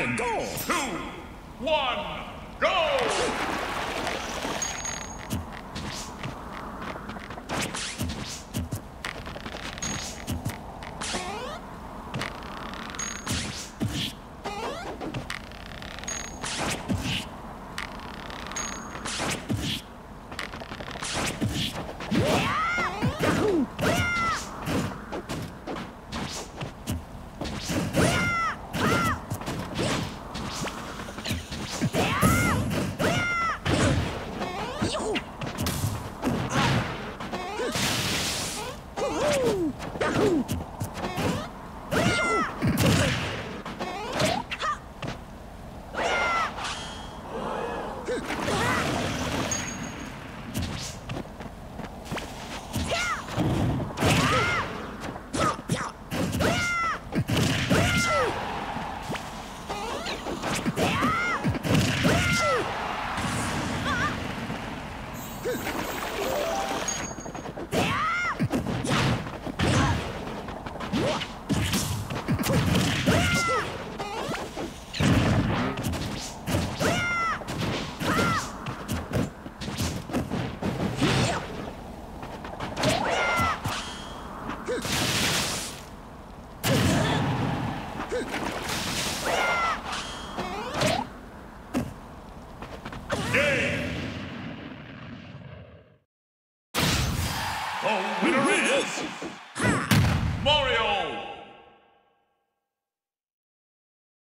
and go! two, one, go! What? The winner is Mario